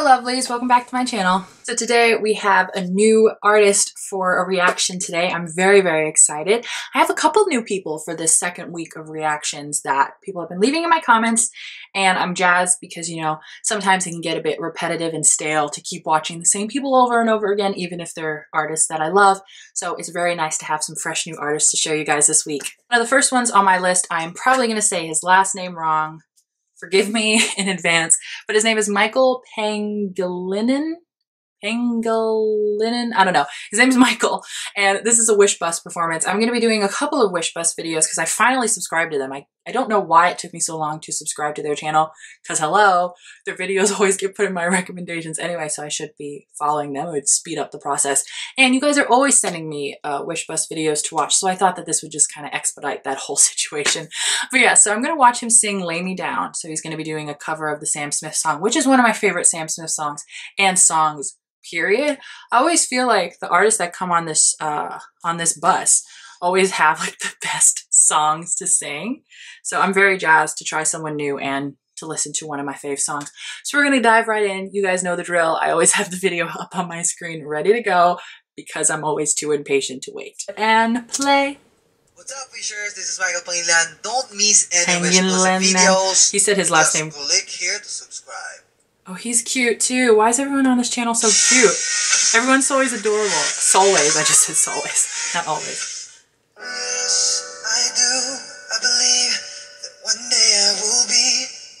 Lovelies, welcome back to my channel. So today we have a new artist for a reaction today. I'm very, very excited. I have a couple new people for this second week of reactions that people have been leaving in my comments and I'm jazzed because, you know, sometimes it can get a bit repetitive and stale to keep watching the same people over and over again, even if they're artists that I love. So it's very nice to have some fresh new artists to show you guys this week. One of the first ones on my list, I'm probably going to say his last name wrong forgive me in advance, but his name is Michael Pangilinan. Pangolinin. I don't know. His name is Michael, and this is a Wish Bus performance. I'm going to be doing a couple of Wish Bus videos because I finally subscribed to them. I, I don't know why it took me so long to subscribe to their channel because, hello, their videos always get put in my recommendations anyway, so I should be following them. It would speed up the process. And you guys are always sending me uh, Wish Bus videos to watch, so I thought that this would just kind of expedite that whole situation. But yeah, so I'm going to watch him sing Lay Me Down. So he's going to be doing a cover of the Sam Smith song, which is one of my favorite Sam Smith songs and songs period. I always feel like the artists that come on this uh, on this bus always have like the best songs to sing. So I'm very jazzed to try someone new and to listen to one of my fave songs. So we're gonna dive right in. You guys know the drill. I always have the video up on my screen ready to go because I'm always too impatient to wait. And play. What's up, Wishers? This is Michael Pangilinan. Don't miss any Wish videos. He said his last Just name. click here to subscribe. Oh, he's cute too. Why is everyone on this channel so cute? Everyone's always adorable. Always. I just said always, not always. Yes, I do. I believe that one day I will be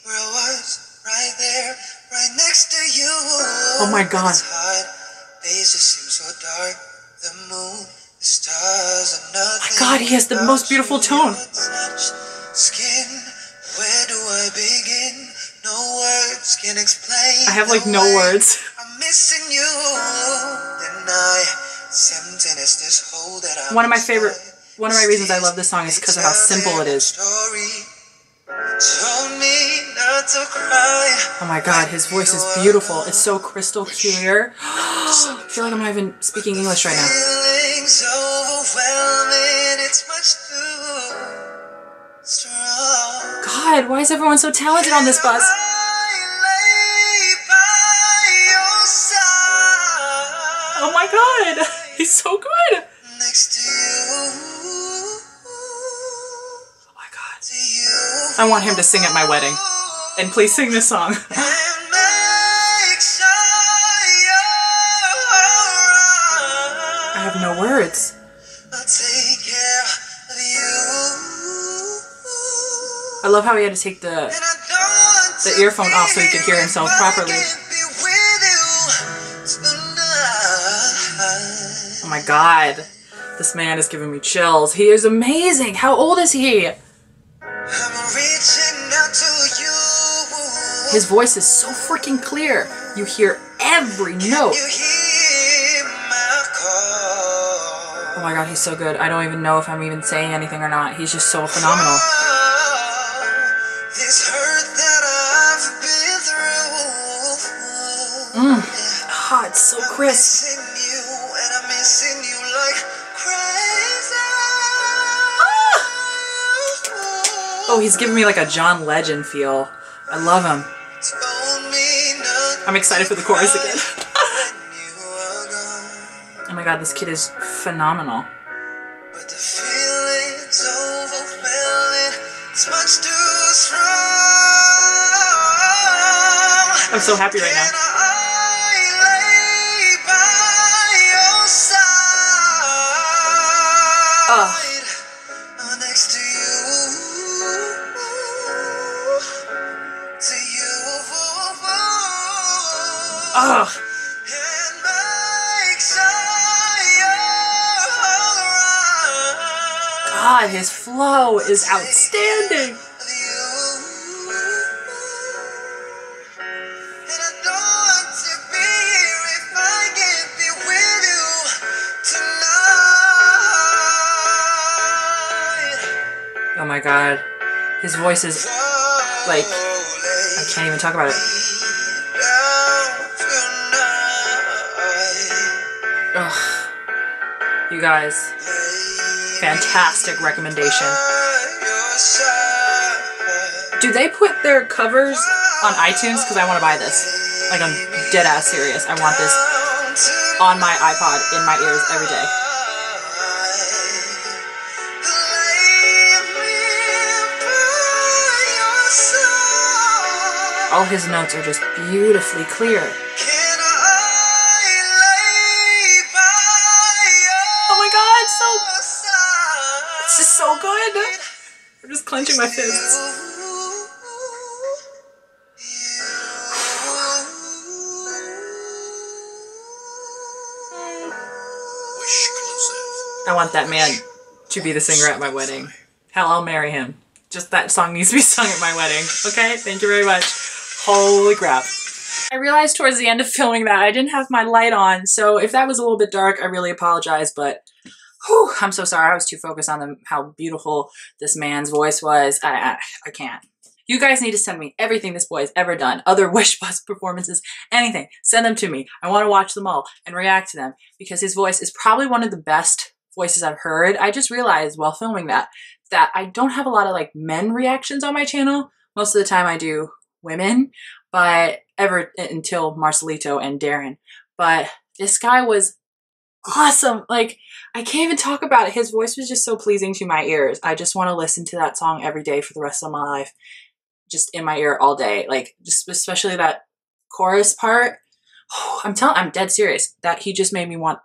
where I was, right there, right next to you. Oh my God. My God, he has the most beautiful tone. Skin, where do I begin? No words can explain. I have like no words. I'm missing you. Then I emptiness this hole that I One of my favorite, one of my reasons I love this song is because of how simple it is. Oh my god, his voice is beautiful. It's so crystal clear. I feel like I'm not even speaking English right now. God, why is everyone so talented on this bus? Oh my god, he's so good. Oh my god. I want him to sing at my wedding. And please sing this song. love how he had to take the the earphone off so he could hear himself properly. Oh my god. This man is giving me chills. He is amazing. How old is he? His voice is so freaking clear. You hear every note. Oh my god, he's so good. I don't even know if I'm even saying anything or not. He's just so phenomenal. Mmm. Ah, it's so crisp. Oh, he's giving me like a John Legend feel. I love him. I'm excited for the chorus again. oh my god, this kid is phenomenal. I'm so happy right now. Oh. Ugh. God, his flow is outstanding. My god. His voice is like I can't even talk about it. Ugh. You guys, fantastic recommendation. Do they put their covers on iTunes? Because I want to buy this. Like I'm dead ass serious. I want this on my iPod in my ears every day. All his notes are just beautifully clear. Oh my god, it's so it's just so good. I'm just clenching my fists. I want that man to be the singer at my wedding. Hell, I'll marry him. Just that song needs to be sung at my wedding. Okay, thank you very much. Holy crap. I realized towards the end of filming that I didn't have my light on, so if that was a little bit dark, I really apologize, but whew, I'm so sorry. I was too focused on the, how beautiful this man's voice was. I, I, I can't. You guys need to send me everything this boy has ever done, other Wish Bus performances, anything. Send them to me. I want to watch them all and react to them because his voice is probably one of the best voices I've heard. I just realized while filming that, that I don't have a lot of like men reactions on my channel. Most of the time I do women, but ever eh, until Marcelito and Darren. But this guy was awesome. Like, I can't even talk about it. His voice was just so pleasing to my ears. I just want to listen to that song every day for the rest of my life. Just in my ear all day. Like, just especially that chorus part. I'm telling, I'm dead serious. That he just made me want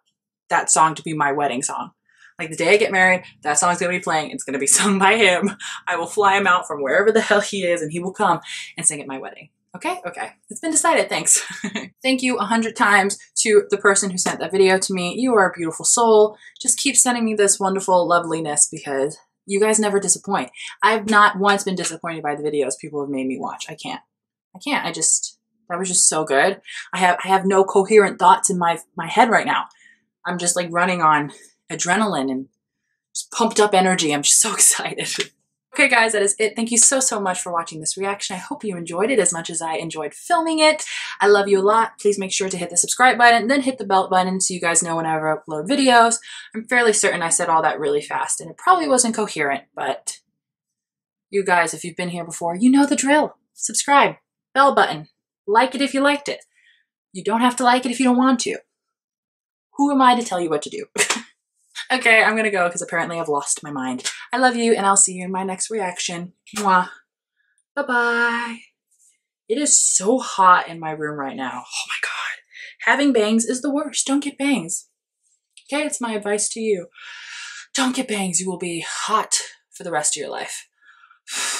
that song to be my wedding song. Like the day I get married, that song's gonna be playing. It's gonna be sung by him. I will fly him out from wherever the hell he is and he will come and sing at my wedding. Okay, okay. It's been decided, thanks. Thank you a hundred times to the person who sent that video to me. You are a beautiful soul. Just keep sending me this wonderful loveliness because you guys never disappoint. I've not once been disappointed by the videos people have made me watch. I can't. I can't. I just, that was just so good. I have, I have no coherent thoughts in my, my head right now. I'm just like running on adrenaline and just pumped up energy. I'm just so excited. Okay guys, that is it. Thank you so, so much for watching this reaction. I hope you enjoyed it as much as I enjoyed filming it. I love you a lot. Please make sure to hit the subscribe button, then hit the bell button so you guys know whenever I upload videos. I'm fairly certain I said all that really fast and it probably wasn't coherent, but you guys, if you've been here before, you know the drill. Subscribe, bell button, like it if you liked it. You don't have to like it if you don't want to. Who am I to tell you what to do? Okay, I'm gonna go because apparently I've lost my mind. I love you and I'll see you in my next reaction. Mwah. Bye-bye. It is so hot in my room right now. Oh my god. Having bangs is the worst. Don't get bangs. Okay, it's my advice to you. Don't get bangs. You will be hot for the rest of your life.